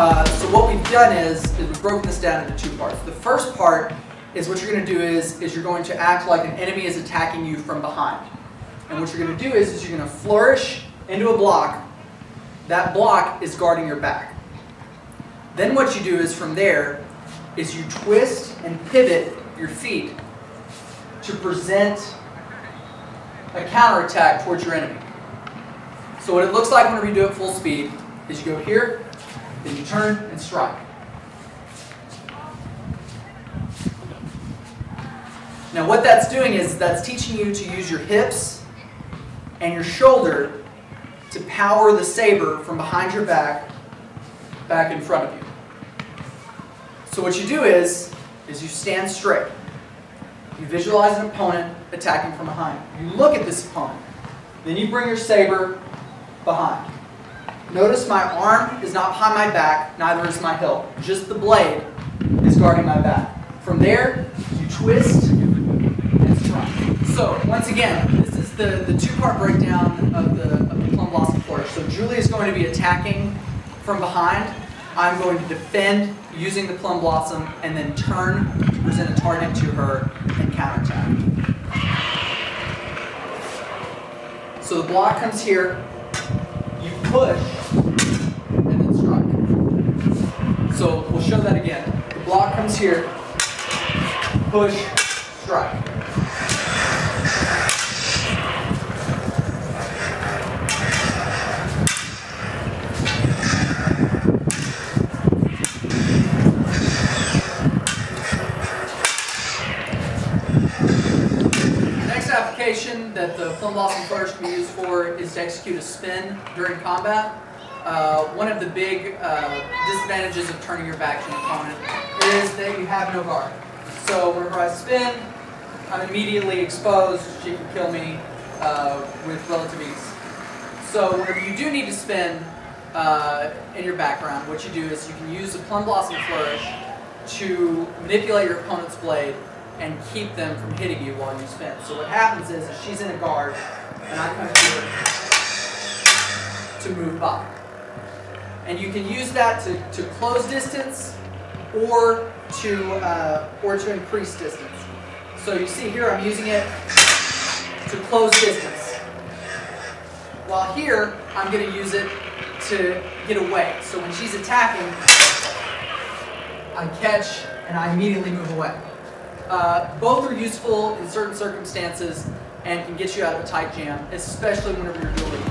Uh, so what we've done is, is we've broken this down into two parts. The first part is what you're going to do is, is you're going to act like an enemy is attacking you from behind. And what you're going to do is, is you're going to flourish into a block. That block is guarding your back. Then what you do is from there is you twist and pivot your feet to present a counterattack towards your enemy. So what it looks like whenever you do it full speed is you go here, then you turn and strike. Now what that's doing is that's teaching you to use your hips and your shoulder to power the saber from behind your back back in front of you. So what you do is, is you stand straight. You visualize an opponent attacking from behind. You look at this opponent. Then you bring your saber behind. Notice my arm is not behind my back, neither is my hilt. Just the blade is guarding my back. From there, you twist and strike. So, once again, this is the, the two-part breakdown of the, of the Plum Blossom Flourish. So Julie is going to be attacking from behind. I'm going to defend using the Plum Blossom and then turn to present a target to her and counterattack. So the block comes here, you push, and then strike. So we'll show that again. The block comes here, push, strike. The next application that the Plum Blossom Flourish can be used for is to execute a spin during combat. Uh, one of the big uh, disadvantages of turning your back to an opponent is that you have no guard. So whenever I spin, I'm immediately exposed. She can kill me uh, with relative ease. So whenever you do need to spin uh, in your background, what you do is you can use the Plum Blossom Flourish to manipulate your opponent's blade and keep them from hitting you while you spin. So what happens is, is she's in a guard, and I come here to move by. And you can use that to, to close distance or to, uh, or to increase distance. So you see here I'm using it to close distance. While here, I'm going to use it to get away. So when she's attacking, I catch and I immediately move away. Uh, both are useful in certain circumstances and can get you out of a tight jam, especially whenever you're dueling